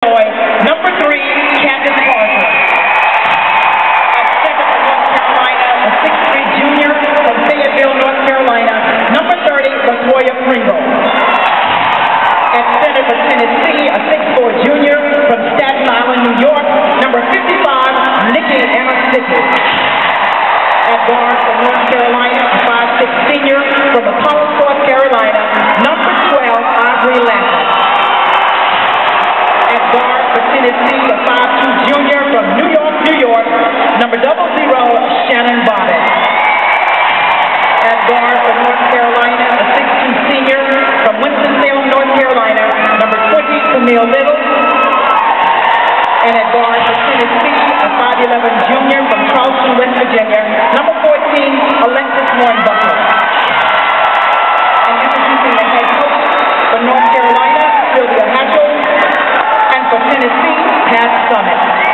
Number three, Candace Parker. At center for North Carolina, a six-three junior from Fayetteville, North Carolina, number thirty, Latoya Pringle. At center for Tennessee, a six-four junior from Staten Island, New York, number fifty-five, Nikki Anna Stickles. At guard for North Carolina, a five-six senior from Apollo, North Carolina, number twelve, Ivory Latta. Tennessee, a five-two junior from New York, New York, number double zero, Shannon Bobbitt. At guard from North Carolina, a six-two senior from Winston-Salem, North Carolina, number twenty, Camille Little. And at guard for Tennessee, a five-eleven junior from Pat Summitt.